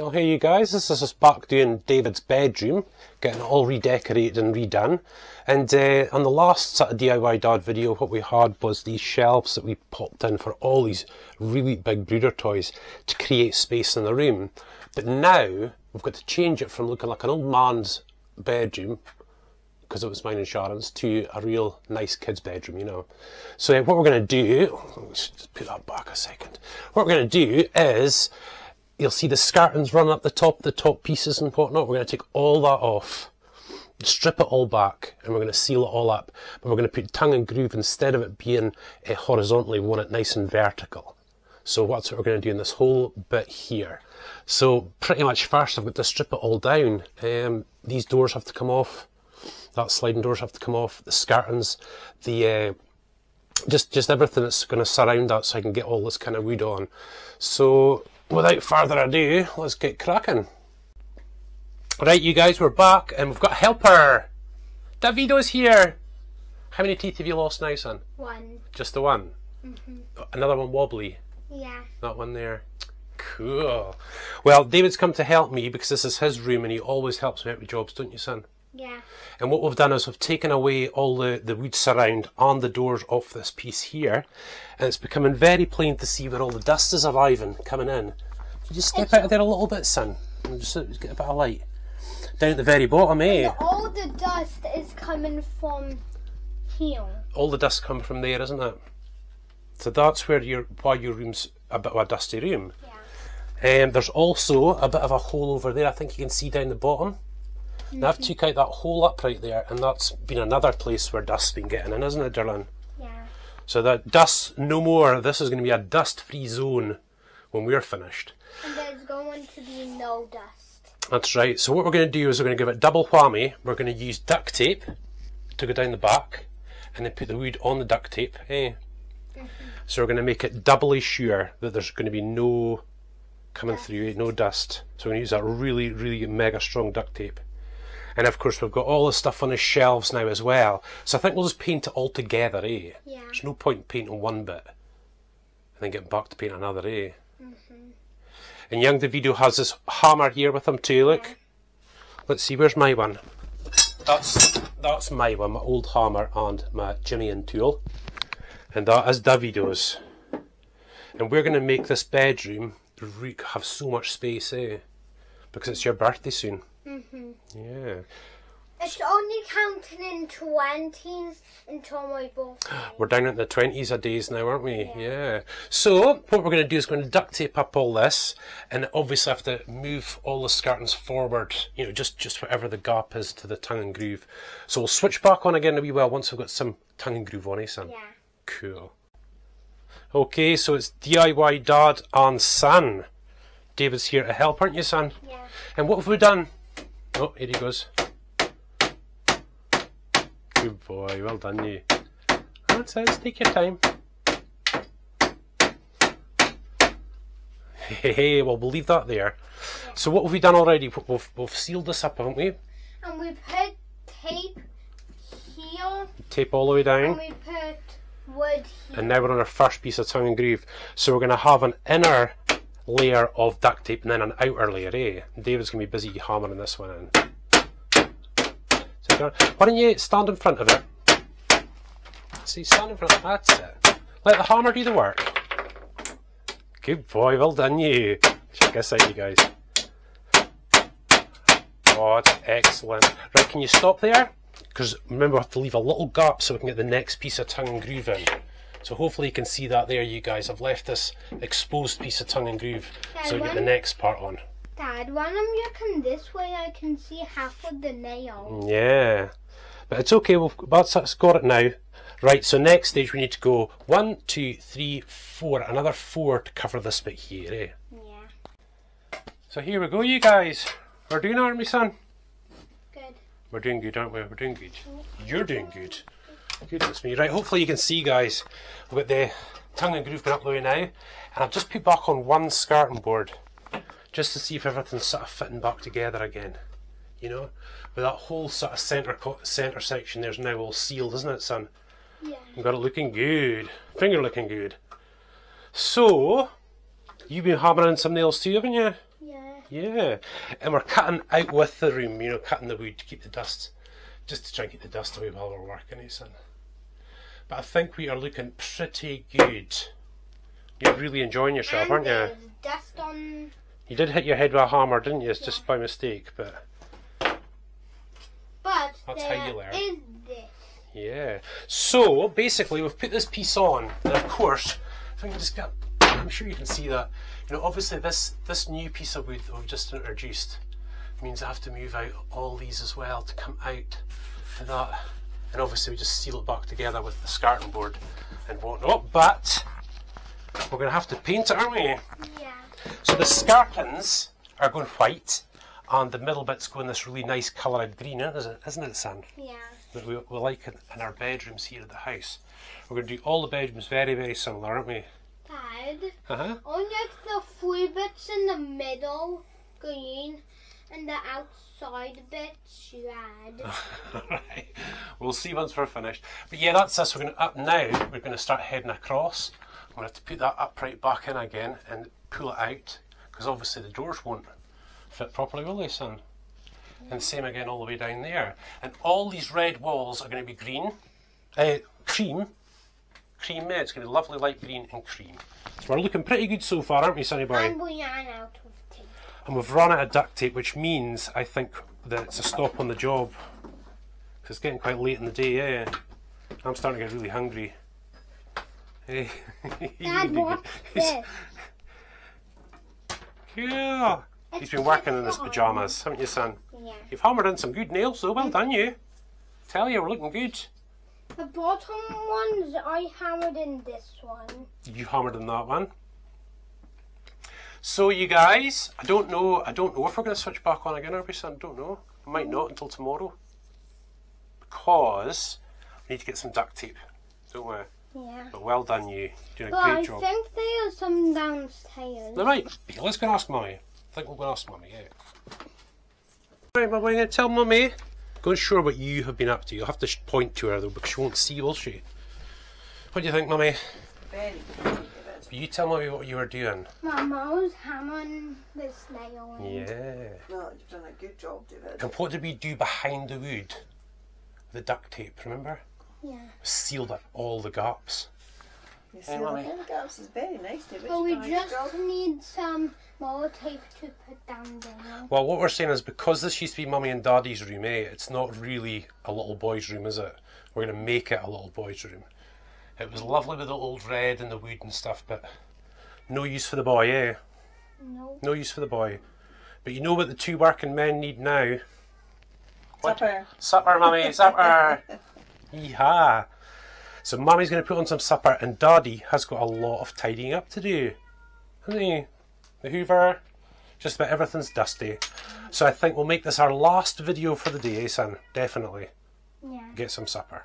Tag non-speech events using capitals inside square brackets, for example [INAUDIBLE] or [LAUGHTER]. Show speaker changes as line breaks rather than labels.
Oh, hey you guys, this is us back doing David's bedroom, getting it all redecorated and redone. And uh, on the last sort of DIY dad video, what we had was these shelves that we popped in for all these really big Bruder toys to create space in the room. But now we've got to change it from looking like an old man's bedroom, because it was mine and Sharon's, to a real nice kid's bedroom, you know. So uh, what we're going to do, let's just put that back a second. What we're going to do is you'll see the skirtings running up the top, the top pieces and whatnot. We're going to take all that off, strip it all back, and we're going to seal it all up. But we're going to put tongue and groove instead of it being uh, horizontally, we want it nice and vertical. So that's what we're going to do in this whole bit here. So pretty much first I've got to strip it all down. Um, these doors have to come off. That sliding doors have to come off. The skirtings, the uh, just just everything that's going to surround that, so I can get all this kind of wood on. So without further ado, let's get cracking. Right, you guys, we're back and we've got a helper. Davido's here. How many teeth have you lost now, son?
One.
Just the one. Mm-hmm. Another one wobbly.
Yeah.
That one there. Cool. Well, David's come to help me because this is his room and he always helps me out with jobs, don't you, son?
Yeah.
And what we've done is we've taken away all the, the wood surround on the doors off this piece here. And it's becoming very plain to see where all the dust is arriving, coming in. Could you just step out of there a little bit, son? And just, get a bit of light. Down at the very bottom, eh?
All the dust is coming from here.
All the dust come from there, isn't it? So that's where your why your room's a bit of a dusty room.
Yeah.
Um, there's also a bit of a hole over there. I think you can see down the bottom. Now I've took out that hole up right there, and that's been another place where dust's been getting in, isn't it, Derlin?
Yeah.
So that dust no more. This is going to be a dust-free zone when we're finished.
And there's going to be no dust.
That's right. So what we're going to do is we're going to give it double whammy. We're going to use duct tape to go down the back, and then put the wood on the duct tape. Eh? So we're going to make it doubly sure that there's going to be no coming through, no dust. So we're going to use that really, really mega strong duct tape. And of course, we've got all the stuff on the shelves now as well. So I think we'll just paint it all together, eh?
Yeah.
There's no point painting one bit and then getting back to paint another, eh? And young Davido has this hammer here with him too, look. Let's see, where's my one? That's that's my one, my old hammer and my Jimmy and tool. And that is Davido's. And we're going to make this bedroom have so much space, eh? Because it's your birthday soon.
Mm-hmm.
Yeah.
It's only counting in twenties until my birthday.
We're down at the 20s a days now, aren't we? Yeah. So, what we're going to do is going to duct tape up all this, and obviously have to move all the skirtings forward, you know, just, just whatever the gap is to the tongue and groove. So we'll switch back on again a wee while once we've got some tongue and groove on, eh, son?
Yeah.
Cool. Okay, so it's DIY dad and son. David's here to help, aren't you, son?
Yeah.
And what have we done? Oh, here he goes. Good boy, well done you. That's it, take your time. [LAUGHS] Hey, hey, well we'll leave that there. So what have we done already? We've, we've sealed this up, haven't we?
And we've put tape here,
Tape all the way down.
and we put wood here.
And now we're on our first piece of tongue and groove. So we're going to have an inner layer of duct tape and then an outer layer, eh? David's going to be busy hammering this one in. Why don't you stand in front of it? See, stand in front of it. That's it. Let the hammer do the work. Good boy, well done you. Check this out, you guys. Oh, it's excellent. Right, can you stop there? Because remember, we have to leave a little gap so we can get the next piece of tongue and groove in. So hopefully you can see that there, you guys. I've left this exposed piece of tongue and groove so we get the next part on.
Dad, when I'm looking this way, I can see half of the nail.
Yeah, but it's okay. We've that's, got it now. Right. So next stage we need to go one, two, three, four. Another four to cover this bit here. Eh?
Yeah.
So here we go, you guys. We're doing, aren't we, son?
Good.
We're doing good, aren't we? We're doing good. You're doing good. Goodness me. Right. Hopefully you can see, guys. We've got the tongue and groove going up the way now, and I've just put back on one skirting board, just to see if everything's sort of fitting back together again. You know, with that whole sort of centre co- centre section there's now all sealed, isn't it, son?
Yeah.
We've got it looking good. Finger looking good. So, you've been hammering some nails too, haven't you?
Yeah.
Yeah, and we're cutting out with the room, you know, cutting the wood to keep the dust, just to try and keep the dust away while we're working, eh, son? But I think we are looking pretty good. You're really enjoying yourself,
and
aren't you?
dust on.
You did hit your head with a hammer, didn't you? It's just by mistake, but
But
That's
there
how you learn.
is this.
yeah. So basically, we've put this piece on, and of course, if I can just get, I'm sure you can see that. You know, obviously this this new piece of wood that we've just introduced means I have to move out all these as well to come out to that, and obviously we just seal it back together with the skirting board and whatnot. But we're going to have to paint it, aren't we?
Yeah.
So the scarpins are going white, and the middle bit's going this really nice coloured green, isn't it, isn't it, Sam?
Yeah.
That we, we like in, in our bedrooms here at the house. We're going to do all the bedrooms very, very similar, aren't we?
Dad,
Uh huh.
only the three bits in the middle green and the outside bits red. [LAUGHS]
right. We'll see once we're finished. But yeah, that's us. We're going to up now. We're going to start heading across. I'm going to have to put that upright back in again and pull it out because obviously the doors won't fit properly, will they, son? And same again all the way down there. And all these red walls are going to be green, uh, cream, cream. Yeah, it's going to be lovely light green and cream. So we're looking pretty good so far, aren't we, Sonny boy?
and we ran out of tape.
And we've run out of duct tape, which means I think that it's a stop on the job. Because it's getting quite late in the day, yeah. I'm starting to get really hungry. Hey. [LAUGHS]
Dad,
do
what's
good.
this?
Yeah. He's been working in his pyjamas, haven't you, son?
Yeah.
You've hammered in some good nails, though. Well mm-hmm. done, you. Tell you, we're looking good.
The bottom ones I hammered in this one.
You hammered in that one. So, you guys, I don't know. I don't know if we're going to switch back on again, are we, son? Don't know. I might mm-hmm. not until tomorrow. Because we need to get some duct tape, don't we?
Yeah.
But well done, you. You're doing a
But I
great job.
I think there are some downstairs.
All right, let's go and ask mummy. I think we'll go and ask mummy. Yeah. Right, Mum, we're going to tell mummy. Go and show her what you have been up to. You'll have to point to her though, because she won't see, will she? What do you think, mummy?
Very good.
You tell mummy what you were doing.
Mama was hammering this nail.
Yeah.
Well, you've done a good job, David.
And what did we do behind the wood? The duct tape, remember?
Yeah.
Sealed up all the gaps.
You
Hey,
the gaps is very nice, David.
But we
done a good
just need some more tape to put down there.
Well, what we're saying is because this used to be mummy and daddy's room, eh? It's not really a little boy's room, is it? We're going to make it a little boy's room. It was lovely with the old red and the wood and stuff, but no use for the boy, eh?
No.
No use for the boy. But you know what the two working men need now? What?
Supper.
Supper, mummy, supper! [LAUGHS] Yeehaw! So mummy's going to put on some supper, and daddy has got a lot of tidying up to do. Hasn't he? The Hoover, just about everything's dusty. So I think we'll make this our last video for the day, son? Definitely.
Yeah.
Get some supper.